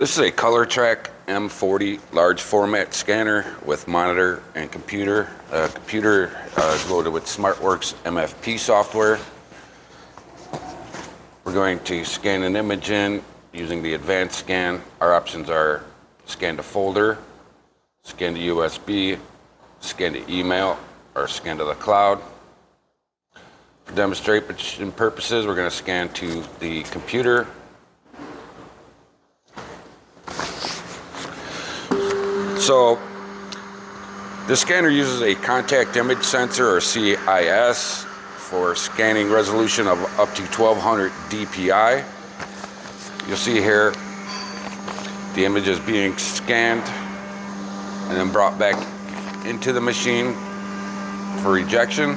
This is a Colortrac M40 large format scanner with monitor and computer. Uh, computer uh, is loaded with SmartWorks MFP software. We're going to scan an image in using the advanced scan. Our options are scan to folder, scan to USB, scan to email, or scan to the cloud. For demonstration purposes, we're going to scan to the computer. So the scanner uses a contact image sensor or CIS for scanning resolution of up to 1200 DPI. You'll see here the image is being scanned and then brought back into the machine for rejection.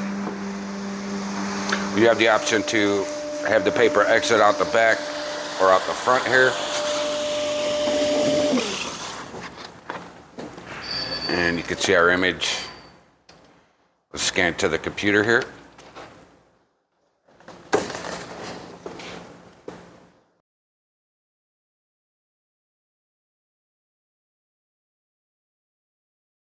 You have the option to have the paper exit out the back or out the front here. And you can see our image was scanned to the computer here.